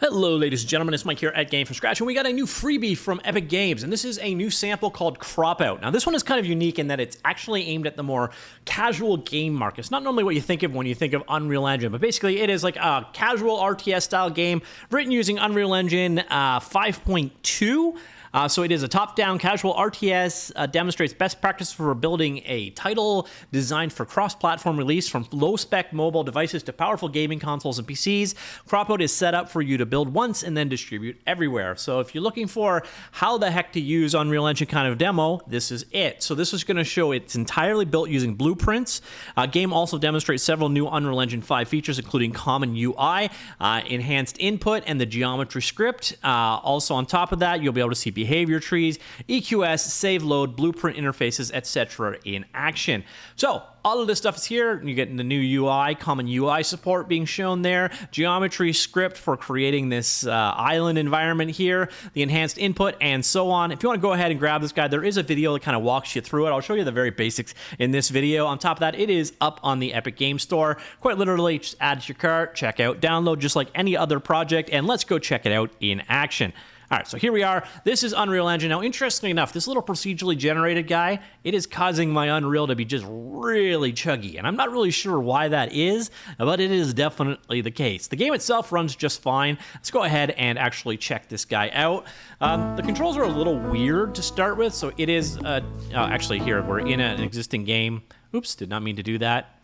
Hello, ladies and gentlemen. It's Mike here at Game from Scratch, and we got a new freebie from Epic Games, and this is a new sample called Cropout. Now, this one is kind of unique in that it's actually aimed at the more casual game market. It's not normally what you think of when you think of Unreal Engine, but basically, it is like a casual RTS style game written using Unreal Engine uh, 5.2. Uh, so it is a top-down casual RTS, uh, demonstrates best practice for building a title designed for cross-platform release from low-spec mobile devices to powerful gaming consoles and PCs. Cropout is set up for you to build once and then distribute everywhere. So if you're looking for how the heck to use Unreal Engine kind of demo, this is it. So this is going to show it's entirely built using blueprints. Uh, game also demonstrates several new Unreal Engine 5 features, including common UI, uh, enhanced input, and the geometry script. Uh, also on top of that, you'll be able to see behavior trees, EQS, save load, blueprint interfaces, etc. in action. So all of this stuff is here. You get the new UI, common UI support being shown there, geometry script for creating this uh, island environment here, the enhanced input, and so on. If you want to go ahead and grab this guide, there is a video that kind of walks you through it. I'll show you the very basics in this video. On top of that, it is up on the Epic Game Store. Quite literally, just add to your cart, check out, download just like any other project, and let's go check it out in action. All right, so here we are. This is Unreal Engine. Now, interestingly enough, this little procedurally generated guy, it is causing my Unreal to be just really chuggy. And I'm not really sure why that is, but it is definitely the case. The game itself runs just fine. Let's go ahead and actually check this guy out. Um, the controls are a little weird to start with, so it is, uh, uh, actually here, we're in an existing game. Oops, did not mean to do that.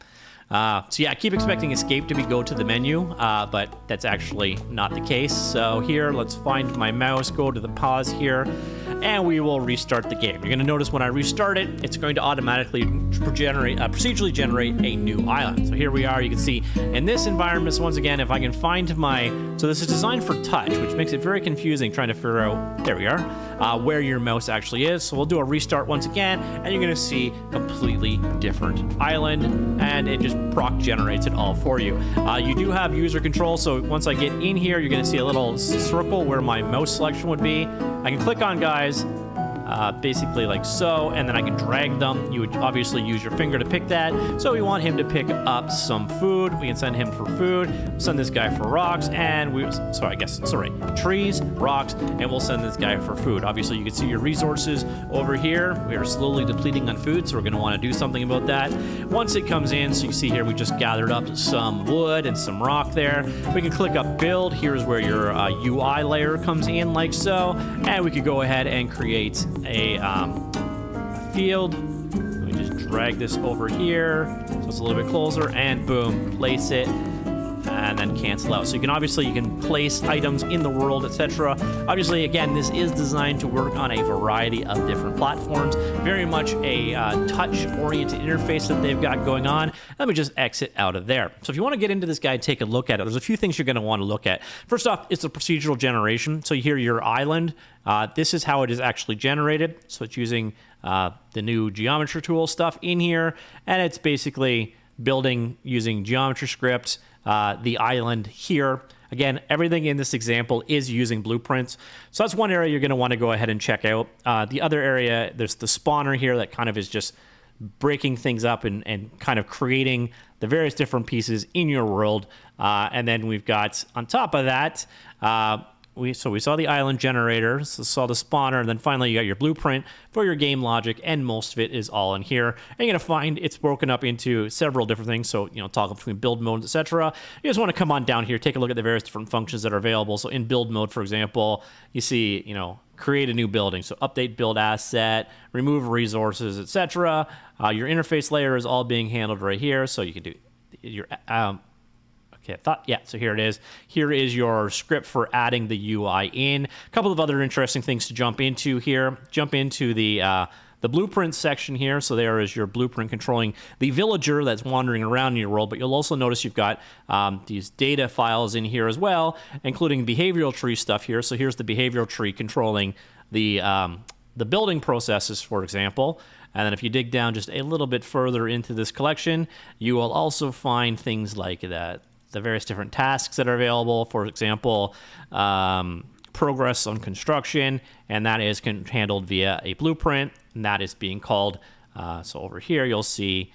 Uh, so yeah, I keep expecting escape to be go to the menu, uh, but that's actually not the case. So here, let's find my mouse, go to the pause here, and we will restart the game. You're gonna notice when I restart it, it's going to automatically generate, uh, procedurally generate a new island. So here we are, you can see in this environment, once again, if I can find my, so this is designed for touch, which makes it very confusing trying to figure out, there we are, uh, where your mouse actually is. So we'll do a restart once again, and you're gonna see completely different island, and it just proc generates it all for you. Uh, you do have user control, so once I get in here, you're to see a little circle where my mouse selection would be. I can click on guys, uh, basically like so, and then I can drag them. You would obviously use your finger to pick that. So we want him to pick up some food. We can send him for food. Send this guy for rocks, and we, sorry, I guess, sorry, trees, rocks, and we'll send this guy for food. Obviously, you can see your resources over here. We are slowly depleting on food, so we're gonna wanna do something about that. Once it comes in, so you see here, we just gathered up some wood and some rock there. We can click up build. Here's where your uh, UI layer comes in like so, and we could go ahead and create a um, field. Let me just drag this over here so it's a little bit closer, and boom, place it, and then cancel out. So you can obviously you can place items in the world, etc. Obviously, again, this is designed to work on a variety of different platforms. Very much a uh, touch-oriented interface that they've got going on. Let me just exit out of there. So if you want to get into this guide, take a look at it. There's a few things you're going to want to look at. First off, it's a procedural generation. So here your island. Uh, this is how it is actually generated. So it's using uh, the new geometry tool stuff in here, and it's basically building using geometry script uh, the island here. Again, everything in this example is using blueprints. So that's one area you're going to want to go ahead and check out. Uh, the other area, there's the spawner here that kind of is just breaking things up and, and kind of creating the various different pieces in your world. Uh, and then we've got, on top of that, uh, we so we saw the island generator, so saw the spawner, and then finally you got your blueprint for your game logic, and most of it is all in here. And you're gonna find it's broken up into several different things. So you know, toggle between build modes, etc. You just want to come on down here, take a look at the various different functions that are available. So in build mode, for example, you see you know create a new building. So update build asset, remove resources, etc. Uh, your interface layer is all being handled right here, so you can do your um, Okay, I thought, yeah, so here it is. Here is your script for adding the UI in. A couple of other interesting things to jump into here. Jump into the uh, the blueprint section here. So there is your blueprint controlling the villager that's wandering around in your world. But you'll also notice you've got um, these data files in here as well, including behavioral tree stuff here. So here's the behavioral tree controlling the um, the building processes, for example. And then if you dig down just a little bit further into this collection, you will also find things like that the various different tasks that are available. For example, um, progress on construction, and that is handled via a blueprint, and that is being called. Uh, so over here, you'll see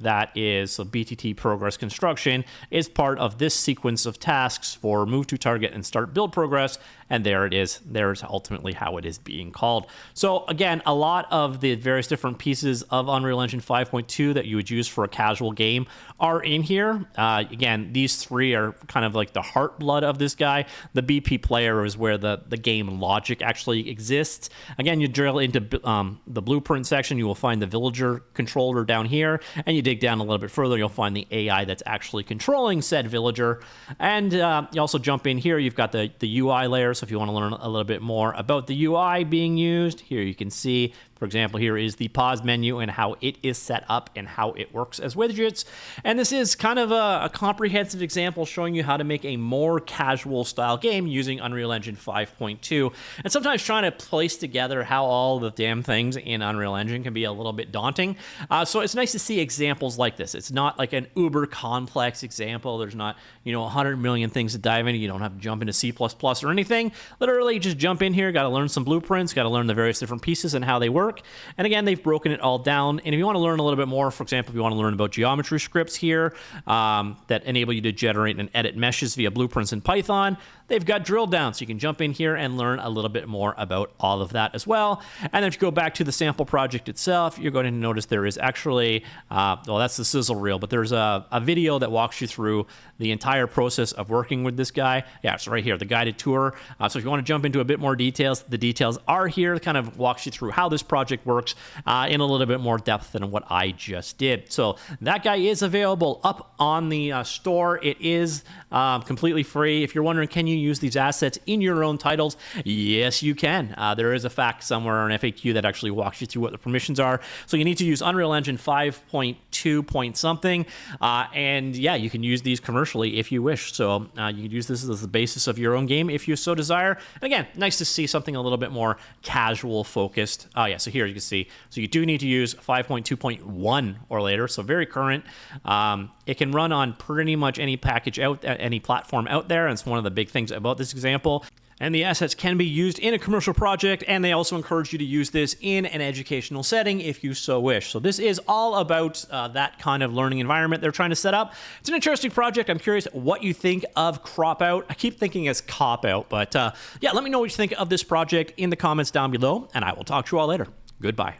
that is so BTT progress construction is part of this sequence of tasks for move to target and start build progress. And there it is. There's ultimately how it is being called. So again, a lot of the various different pieces of Unreal Engine 5.2 that you would use for a casual game are in here. Uh, again, these three are kind of like the heart blood of this guy. The BP player is where the, the game logic actually exists. Again, you drill into um, the blueprint section, you will find the villager controller down here, and you dig down a little bit further, you'll find the AI that's actually controlling said villager. And uh, you also jump in here, you've got the, the UI layer. So if you want to learn a little bit more about the UI being used, here you can see for example, here is the pause menu and how it is set up and how it works as widgets. And this is kind of a, a, comprehensive example showing you how to make a more casual style game using Unreal Engine 5.2. And sometimes trying to place together how all the damn things in Unreal Engine can be a little bit daunting. Uh, so it's nice to see examples like this. It's not like an uber complex example. There's not, you know, 100 million things to dive into. You don't have to jump into C++ or anything. Literally just jump in here, got to learn some blueprints, got to learn the various different pieces and how they work. And again, they've broken it all down. And if you want to learn a little bit more, for example, if you want to learn about geometry scripts here um, that enable you to generate and edit meshes via blueprints in Python, they've got drill down. So you can jump in here and learn a little bit more about all of that as well. And then if you go back to the sample project itself, you're going to notice there is actually, uh, well, that's the sizzle reel, but there's a, a video that walks you through the entire process of working with this guy. Yeah, it's right here, the guided tour. Uh, so if you want to jump into a bit more details, the details are here, kind of walks you through how this project project works uh, in a little bit more depth than what I just did. So that guy is available up on the uh, store. It is um, completely free. If you're wondering, can you use these assets in your own titles? Yes, you can. Uh, there is a fact somewhere, an FAQ that actually walks you through what the permissions are. So you need to use Unreal Engine 5.2 point something. Uh, and yeah, you can use these commercially if you wish. So uh, you can use this as the basis of your own game if you so desire. And again, nice to see something a little bit more casual focused. Oh, yeah. So here you can see. So you do need to use 5.2.1 or later, so very current. Um, it can run on pretty much any package out, any platform out there. And it's one of the big things about this example. And the assets can be used in a commercial project and they also encourage you to use this in an educational setting if you so wish. So this is all about uh, that kind of learning environment they're trying to set up. It's an interesting project. I'm curious what you think of Cropout. I keep thinking as cop out but uh, yeah let me know what you think of this project in the comments down below and i will talk to you all later. Goodbye.